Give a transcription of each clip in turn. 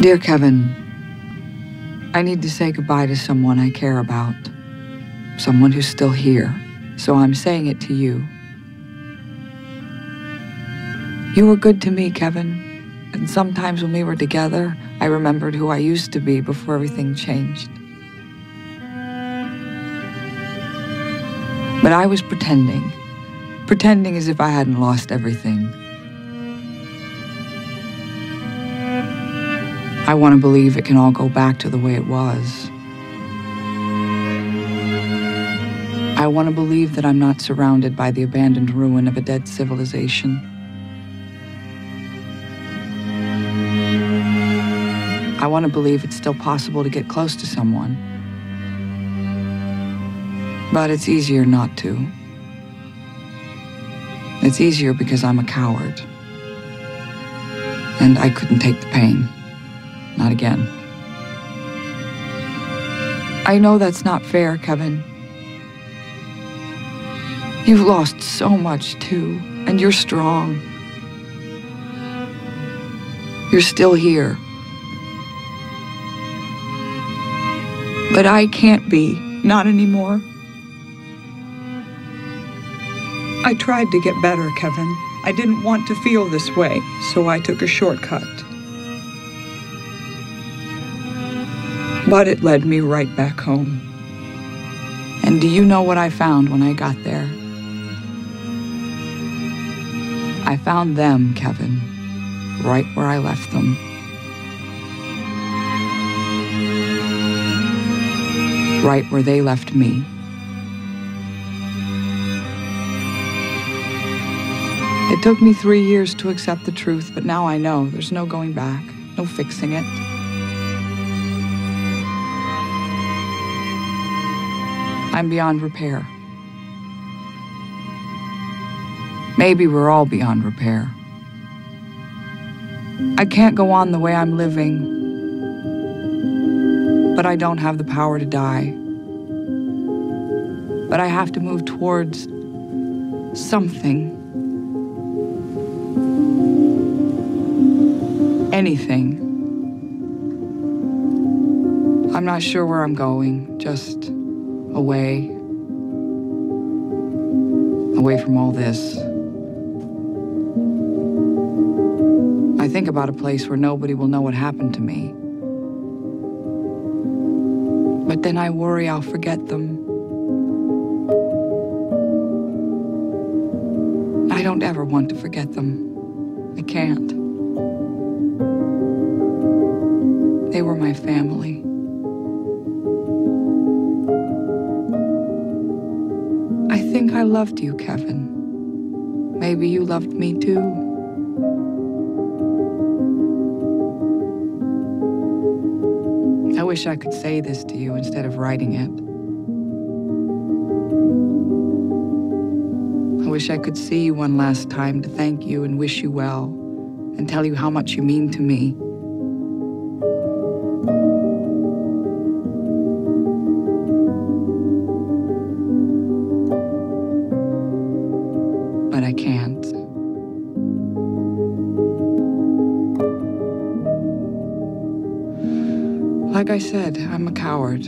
Dear Kevin, I need to say goodbye to someone I care about. Someone who's still here. So I'm saying it to you. You were good to me, Kevin. And sometimes when we were together, I remembered who I used to be before everything changed. But I was pretending. Pretending as if I hadn't lost everything. I want to believe it can all go back to the way it was. I want to believe that I'm not surrounded by the abandoned ruin of a dead civilization. I want to believe it's still possible to get close to someone. But it's easier not to. It's easier because I'm a coward. And I couldn't take the pain. Not again. I know that's not fair, Kevin. You've lost so much, too, and you're strong. You're still here. But I can't be, not anymore. I tried to get better, Kevin. I didn't want to feel this way, so I took a shortcut. But it led me right back home. And do you know what I found when I got there? I found them, Kevin, right where I left them. Right where they left me. It took me three years to accept the truth, but now I know there's no going back, no fixing it. I'm beyond repair. Maybe we're all beyond repair. I can't go on the way I'm living, but I don't have the power to die. But I have to move towards something. Anything. I'm not sure where I'm going, just away. Away from all this. I think about a place where nobody will know what happened to me. But then I worry I'll forget them. I don't ever want to forget them. I can't. They were my family. Loved you, Kevin. Maybe you loved me too. I wish I could say this to you instead of writing it. I wish I could see you one last time to thank you and wish you well and tell you how much you mean to me. Like I said, I'm a coward.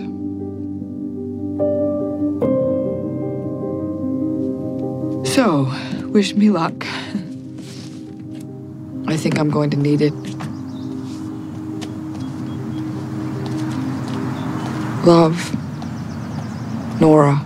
So, wish me luck. I think I'm going to need it. Love, Nora.